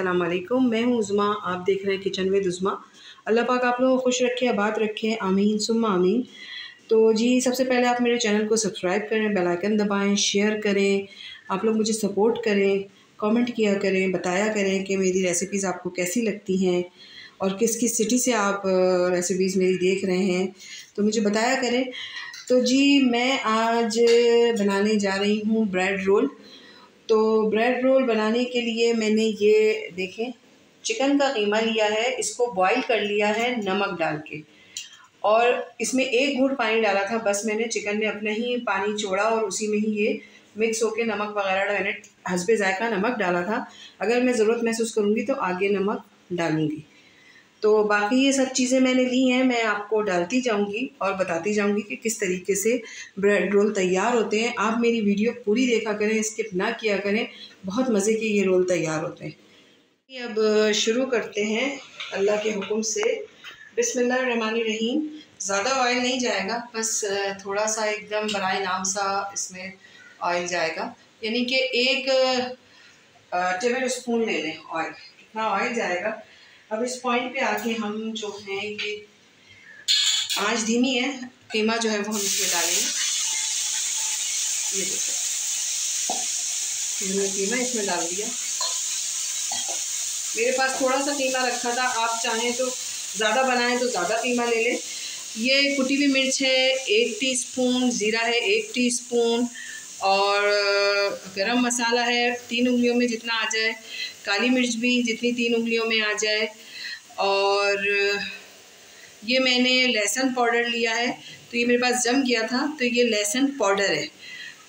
अस्सलाम वालेकुम मैं हूँ उज़मा, आप देख रहे हैं किचन विद उज़मा। अल्लाह पाक आप लोगों को खुश रखे, आबाद रखे, आमीन, सुम्मा आमीन। तो जी, सबसे पहले आप मेरे चैनल को सब्सक्राइब करें, बेल आइकन दबाएँ, शेयर करें, आप लोग मुझे सपोर्ट करें, कमेंट किया करें, बताया करें कि मेरी रेसिपीज़ आपको कैसी लगती हैं और किस किस सिटी से आप रेसिपीज़ मेरी देख रहे हैं। तो मुझे बताया करें। तो जी, मैं आज बनाने जा रही हूँ ब्रेड रोल तो ब्रेड रोल बनाने के लिए मैंने ये देखें चिकन का कीमा लिया है, इसको बॉईल कर लिया है नमक डाल के। और इसमें एक घूट पानी डाला था, बस मैंने चिकन में अपना ही पानी छोड़ा और उसी में ही ये मिक्स होके नमक वगैरह मैंने हंसबे जायका नमक डाला था। अगर मैं ज़रूरत महसूस करूँगी तो आगे नमक डालूँगी। तो बाकी ये सब चीज़ें मैंने ली हैं, मैं आपको डालती जाऊँगी और बताती जाऊँगी कि किस तरीके से ब्रेड रोल तैयार होते हैं। आप मेरी वीडियो पूरी देखा करें, स्किप ना किया करें, बहुत मज़े के ये रोल तैयार होते हैं। अब शुरू करते हैं अल्लाह के हुक्म से। बिसमीम ज़्यादा ऑयल नहीं जाएगा, बस थोड़ा सा एकदम बरए नाम सा इसमें ऑयल जाएगा। यानी कि एक टेबल स्पून ले लें ऑयल कितना ऑयल जाएगा? अब इस पॉइंट पे आके हम जो है ये आँच धीमी है कीमा जो है वो हम इसमें डालेंगे। ये देखो। मैंने कीमा इसमें डाल दिया। मेरे पास थोड़ा सा कीमा रखा था, आप चाहें तो ज़्यादा बनाएँ तो ज़्यादा कीमा ले लें। ये कुटी हुई मिर्च है, एक टीस्पून ज़ीरा है, एक टीस्पून और गरम मसाला है, तीन उंगलियों में जितना आ जाए, काली मिर्च भी जितनी तीन उंगलियों में आ जाए, और, ये मैंने लहसुन पाउडर लिया है तो ये मेरे पास जम गया था तो ये लहसुन पाउडर है,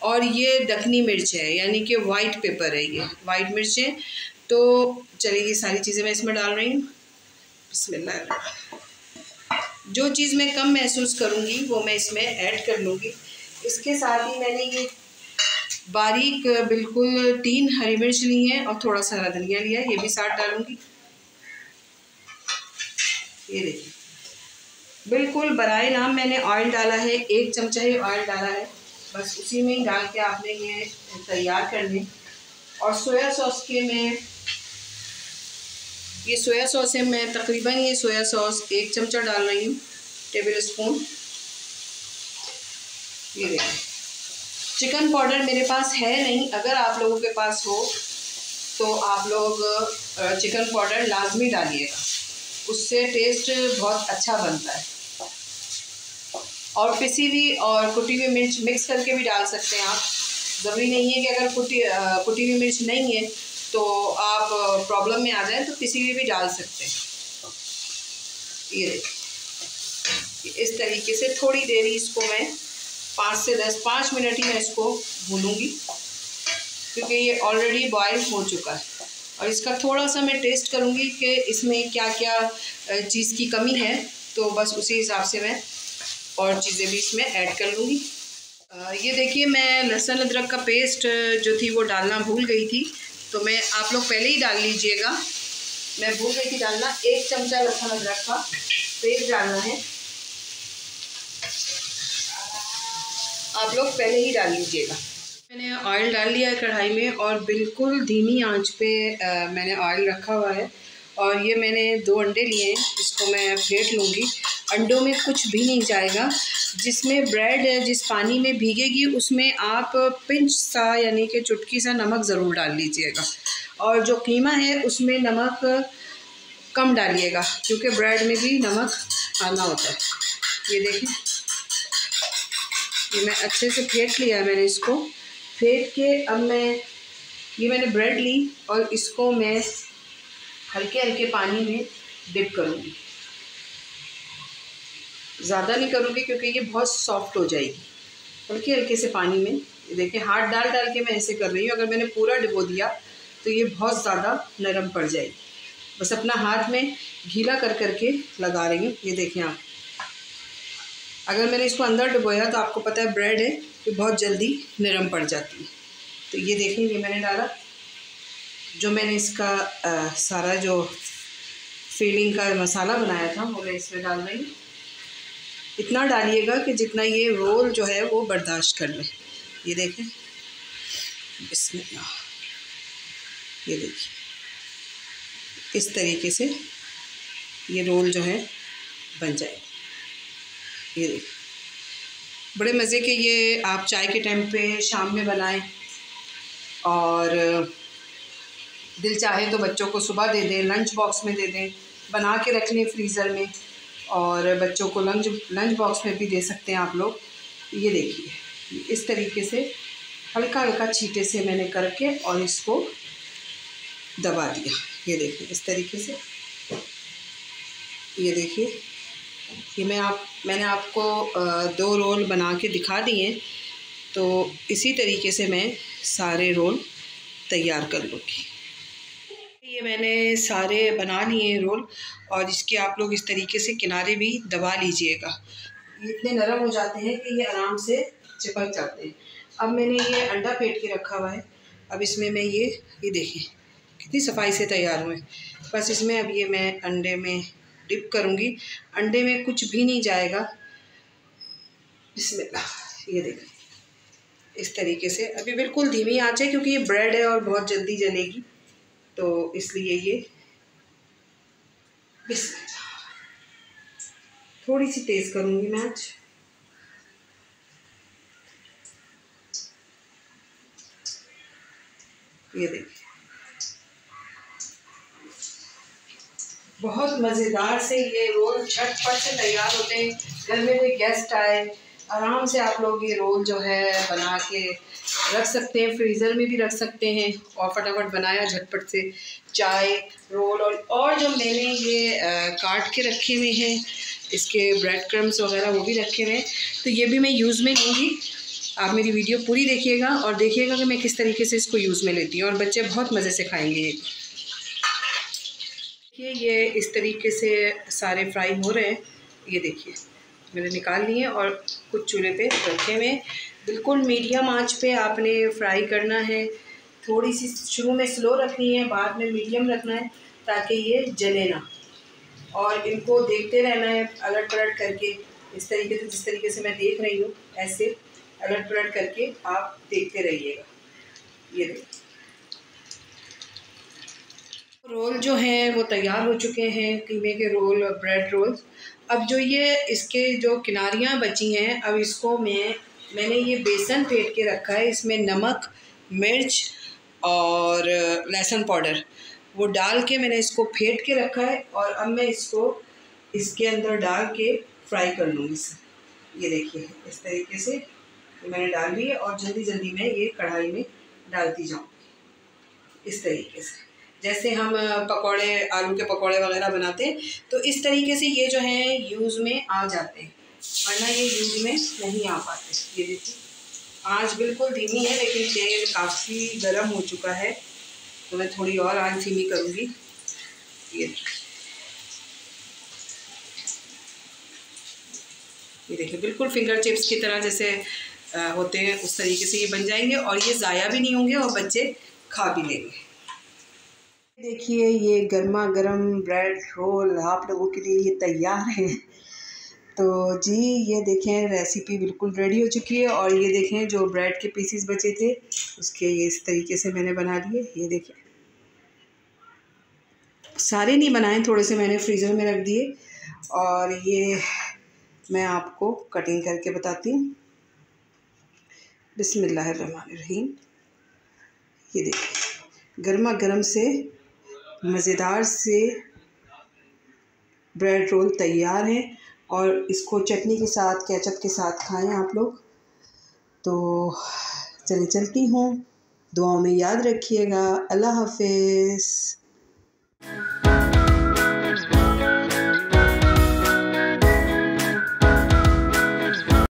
और ये दखनी मिर्च है, यानी कि वाइट पेपर है ये वाइट मिर्च है तो चलिए ये सारी चीज़ें मैं इसमें डाल रही हूँ। जो चीज़ मैं कम महसूस करूँगी, वो मैं इसमें ऐड कर लूँगी। इसके साथ ही मैंने ये बारीक, बिल्कुल तीन हरी मिर्च ली हैं और थोड़ा सा हरा धनिया लिया है, ये भी साथ डालूँगी। ये देखिए। बिल्कुल बरए नाम मैंने ऑयल डाला है, एक चमचा ही ऑयल डाला है। बस उसी में ही डाल के आपने ये तैयार कर ली। और सोया सॉस के मैं, ये सोया सॉस है, मैं तकरीबन ये सोया सॉस एक चमचा डाल रही हूँ, टेबल स्पून। ये देखिए। चिकन पाउडर मेरे पास है नहीं, अगर आप लोगों के पास हो तो आप लोग चिकन पाउडर लाजमी डालिएगा। उससे टेस्ट बहुत अच्छा बनता है। और पिसी हुई और कुटी हुई मिर्च मिक्स करके भी डाल सकते हैं आप। ज़रूरी नहीं है कि अगर कुटी कुटी हुई मिर्च नहीं है तो आप प्रॉब्लम में आ जाए तो पिसी हुई भी डाल सकते हैं। ये देखिए। इस तरीके से थोड़ी देर ही इसको मैं पाँच से दस, पाँच मिनट ही मैं इसको भूलूँगी क्योंकि ये ऑलरेडी बॉयल हो चुका है। और इसका थोड़ा सा मैं टेस्ट करूँगी कि इसमें क्या क्या चीज़ की कमी है तो बस उसी हिसाब से मैं और चीज़ें भी इसमें ऐड कर लूँगी। ये देखिए, मैं लहसुन अदरक का पेस्ट जो थी वो डालना भूल गई थी तो मैं आप लोग पहले ही डाल लीजिएगा। मैं भूल गई थी डालना, एक चमचा लहसुन अदरक का पेस्ट डालना है। आप लोग पहले ही डाल लीजिएगा। मैंने ऑयल डाल लिया है कढ़ाई में और बिल्कुल धीमी आँच पे आ, मैंने ऑयल रखा हुआ है और ये मैंने दो अंडे लिए हैं इसको मैं फेंट लूँगी। अंडों में कुछ भी नहीं जाएगा। जिसमें ब्रेड जिस पानी में भीगेगी उसमें आप पिंच सा यानी कि चुटकी सा नमक ज़रूर डाल लीजिएगा। और जो कीमा है उसमें नमक कम डालिएगा क्योंकि ब्रेड में भी नमक आना होता है। ये देखें ये मैं अच्छे से फेंट लिया है मैंने इसको। फेंट के अब मैं, ये मैंने ब्रेड ली और इसको मैं हल्के हल्के पानी में डिप करूँगी। ज़्यादा नहीं करूँगी क्योंकि ये बहुत सॉफ्ट हो जाएगी। हल्के हल्के से पानी में देखिए हाथ डाल डाल के मैं ऐसे कर रही हूँ, अगर मैंने पूरा डिबो दिया तो ये बहुत ज़्यादा नरम पड़ जाएगी। बस अपना हाथ में गीला कर करके लगा रही हूँ, ये देखें आप। अगर मैंने इसको अंदर डुबोया तो आपको पता है ब्रेड है कि बहुत जल्दी नरम पड़ जाती है। तो ये देखें ये मैंने डाला। जो मैंने इसका आ, सारा जो फीलिंग का मसाला बनाया था वो मैं इसमें डाल रही हूँ। इतना डालिएगा कि जितना ये रोल जो है वो बर्दाश्त कर लें। ये देखें। इसमें ये देखिए। इस तरीके से ये रोल जो है बन जाए ये देखिए बड़े मज़े के ये आप चाय के टाइम पे शाम में बनाएँ और, दिल चाहे तो बच्चों को सुबह दे दें लंच बॉक्स में दे दें, बना के रख लें फ्रीज़र में और बच्चों को लंच लंच बॉक्स में भी दे सकते हैं आप लोग। ये देखिए, इस तरीके से हल्का हल्का छीटे से मैंने करके और इसको दबा दिया। ये देखिए, इस तरीके से। ये देखिए। ये मैं आप, मैंने आपको दो रोल बना के दिखा दिए तो इसी तरीके से मैं सारे रोल तैयार कर लूँगी। ये मैंने सारे बना लिए रोल और इसके आप लोग इस तरीके से किनारे भी दबा लीजिएगा। इतने नरम हो जाते हैं कि ये आराम से चिपक जाते हैं। अब मैंने ये अंडा फेंट के रखा हुआ है। अब इसमें मैं ये ये देखिए कितनी सफ़ाई से तैयार हुए बस इसमें अब ये मैं अंडे में डिप करूँगी। अंडे में कुछ भी नहीं जाएगा। बिस्मिल्लाह, ये देखिए इस तरीके से। अभी बिल्कुल धीमी आँच है क्योंकि ये ब्रेड है और बहुत जल्दी जलेगी। तो इसलिए ये थोड़ी सी तेज़ करूँगी मैं आज ये देखिए बहुत मज़ेदार से ये रोल झटपट से तैयार होते हैं। घर में कोई गेस्ट आए आराम से आप लोग ये रोल जो है बना के रख सकते हैं फ्रीज़र में भी रख सकते हैं और फटाफट बनाया झटपट से। चाय रोल और और जो मैंने ये आ, काट के रखे हुए हैं इसके ब्रेड क्रम्स वगैरह वो भी रखे हुए हैं। तो ये भी मैं यूज़ में लूँगी। आप मेरी वीडियो पूरी देखिएगा और देखिएगा कि मैं किस तरीके से इसको यूज़ में लेती हूँ और बच्चे बहुत मज़े से खाएँगे। देखिए, ये इस तरीके से सारे फ्राई हो रहे हैं। ये देखिए, मैंने निकाल लिए और कुछ चूल्हे पे रखे हुए बिल्कुल मीडियम आँच पे आपने फ्राई करना है। थोड़ी सी शुरू में स्लो रखनी है, बाद में मीडियम रखना है, ताकि ये जले ना। और इनको देखते रहना है अलट पलट करके। इस तरीके से, जिस तरीके से मैं देख रही हूँ, ऐसे अलट पलट करके आप देखते रहिएगा। ये देखिए। रोल जो हैं, वो तैयार हो चुके हैं, कीमे के रोल और ब्रेड रोल अब जो ये इसके जो किनारियाँ बची हैं, अब इसको मैं, मैंने ये बेसन फेंट के रखा है, इसमें नमक, मिर्च और लहसुन पाउडर। वो डाल के मैंने इसको फेंट के रखा है और अब मैं इसको इसके अंदर डाल के फ्राई कर लूँगी। इसे ये देखिए, इस तरीके से मैंने डाल ली है और जल्दी जल्दी मैं ये कढ़ाई में डालती जाऊँगी। इस तरीके से। जैसे हम पकौड़े, आलू के पकौड़े वगैरह बनाते हैं तो इस तरीके से ये जो है यूज़ में आ जाते हैं। वरना ये यूज़ में नहीं आ पाते। ये देखिए आँच बिल्कुल धीमी है, लेकिन तेल काफ़ी गर्म हो चुका है। तो मैं थोड़ी और आँच धीमी करूँगी। ये ये देखिए, बिल्कुल फिंगर चिप्स की तरह जैसे होते हैं, उस तरीके से ये बन जाएँगे और ये ज़ाया भी नहीं होंगे और बच्चे खा भी लेंगे। देखिए, ये गर्मा गर्म ब्रेड रोल आप लोगों के लिए ये तैयार है। तो जी, ये देखें रेसिपी बिल्कुल रेडी हो चुकी है और ये देखें, जो ब्रेड के पीसीस बचे थे, उसके ये इस तरीके से मैंने बना लिए ये देखें। सारे नहीं बनाए, थोड़े से मैंने फ्रीज़र में रख दिए और ये मैं आपको कटिंग करके बताती हूँ। बिसमीम ये देखिए गर्मा गर्म से मज़ेदार से ब्रेड रोल तैयार है और इसको चटनी के साथ केचप के साथ खाएँ आप लोग। तो चले चलती हूँ। दुआओं में याद रखिएगा। अल्लाह हाफिज़।